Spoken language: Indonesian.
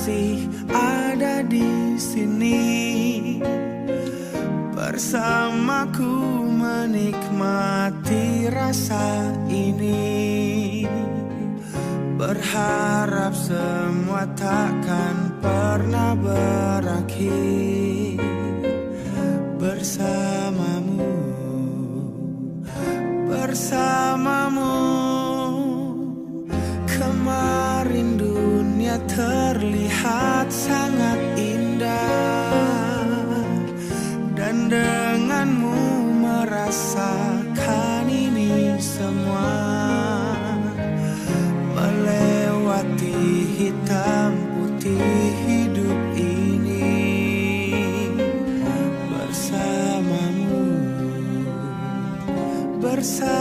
masih ada di sini. Bersamaku menikmati rasa ini. Berharap semua takkan pernah berakhir. Bersamamu bersamamu. Kemarin dunia terlihat sangat indah. Dan denganmu merasakan ini semua. Melewati hitam putih hidup ini. Bersamamu. Bersama